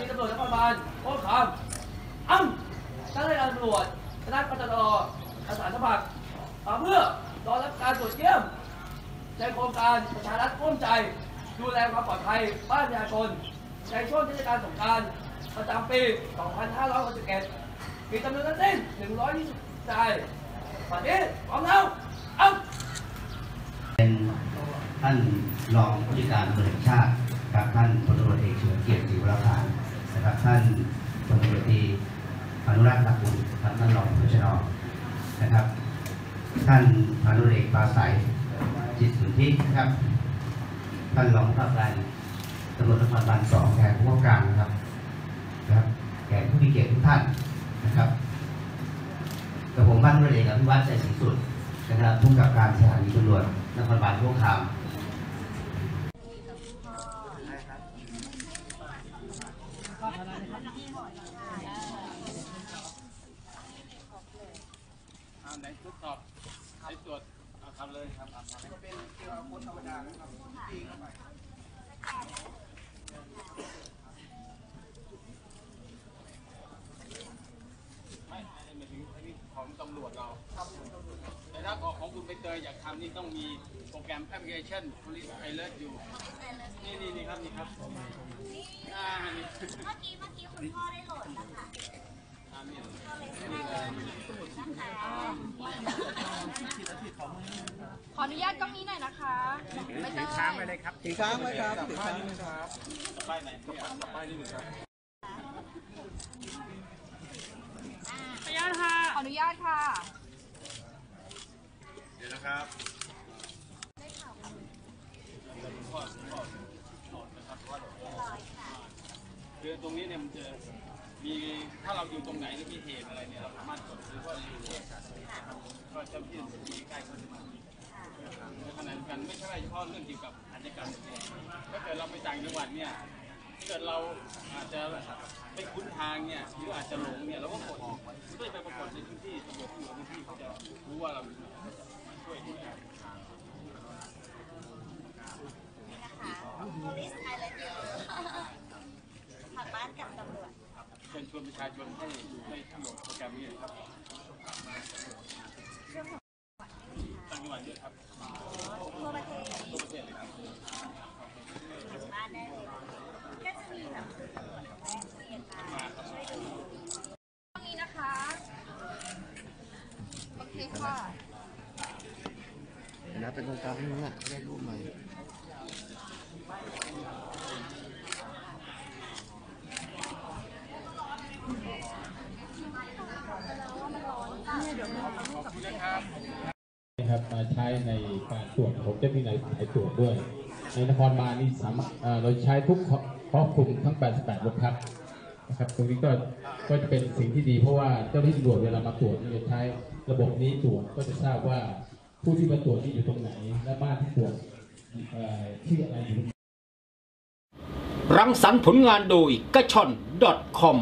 นีตำรวจนครบาลโคตรคำอ้ำเจ้าหน้าที่ตำรวจคณะปตรอาสาสมัครเพื่อรอรับการตรวจเยี่ยมในโครงการประชารัฐร่วมใจ ดูแลความปลอดภัยบ้านประชาชนในช่วงเทศกาลสงกรารประจำปี 2561มีจำนวนทั้งสิ้น120รายปัจจุบันพร้อมแล้วอ้ำเป็นท่านรองผู้จัดการตำรวจแห่งชาติกับท่านพลตำรวจเอกเฉลิมเกียรติ นะครับท่านพลตำรวจตรีอนุรักษ์ลักบุญครับท่านรองผู้ชนนะครับ ท่านพานุเอกปราศัยจิตสุนทินะครับ ท่านรองผู้กำกับการตำรวจนครบาลสองแทนผู้ว่าการนะครับนะครับแขกผู้มีเกียรติทุกท่านนะครับกับผมบ้านตำรวจเอกอภิวัฒน์ใจศรีสุดนะครับผู้กำกับการสถานีตำรวจนครบาลพวกคาม เอาไหนทดสอบไหนตรวจเอาทำเลยครับเอาทำเป็นเกี่ยวกับคนธรรมดาครับปีเข้าไปไม่ไมายถึงไอ้นี่ของตำรวจเราครับตำรวจ แต่ถ้าของของคุณไปเตยอยากทำนี่ต้องมีโปรแกรมแอปพลิเคชัน Police Alert อยู่ นี่นี่นี่ครับนี่ครับอ่านี่เมื่อกี้เมื่อกี้คุณพ่อได้โหลดแล้วค่ะอ่านี่ก็เลยใช้เลยนะคะขออนุญาตกล้องนี้หน่อยนะคะไม่ต้องค้างไว้เลยครับถือค้างไว้ครับถือค้างไว้ครับป้ายไหนป้ายนี่หนึ่งครับขออนุญาตค่ะ ขออนุญาตค่ะ เดี๋ยวนะครับคือตรงนี้เนี่ยมันจะมีถ้าเราอยู่ตรงไหนหรือมีเหตุอะไรเนี่ยเราสามารถกดหรือว่าอยู่ก็เจ้าที่มีใกล้คนมาในขณะเดียวกันไม่ใช่เฉพาะเรื่องเกี่ยวกับอาชญากรรมถ้าเกิดเราไปต่างจังหวัดเนี่ยถ้าเกิดเราอาจจะไม่คุ้นทางเนี่ยหรืออาจจะหลงเนี่ยเราก็กดช่วยไปปรากฏในพื้นที่ตำรวจที่อยู่ในพื้นที่เขาจะรู้ว่าเราอยู่ไหนช่วยดูแล นะคะ police I love you ผักบ้านกับตำรวจ เชิญช วนประชาชนให้ได้ทำโปรแกรมนี้นะครับต่างจังหวัดเยอะครับทั่วประเทศทั่วประเทศเลยครับถึงบ้านได้เลยก็จะมีแบบตำรวจแวะเวียนมาช่วยดูกล้องนี้นะคะโอเคค่ะนะเป็นทางการนี่นะได้รูปใหม่ นะครับมา ใช้ในการตรวจผมจะมีในสายตรวจด้วย ในนครบาลนี่สามารถเราใช้ทุกครอบคลุมทั้ง 88โรงพักนะครับตรงนี้ก็ก็จะเป็นสิ่งที่ดีเพราะว่าเจ้าหน้าที่ตำรวจเวลามาตรวจจะใช้ระบบนี้ตรวจก็จะทราบว่าผู้ที่มาตรวจนี่อยู่ตรงไหน และบ้านที่ตรวจเอ่อชื่ออะไรอยู่รังสรรค์ผลงานโดยกระชอน .com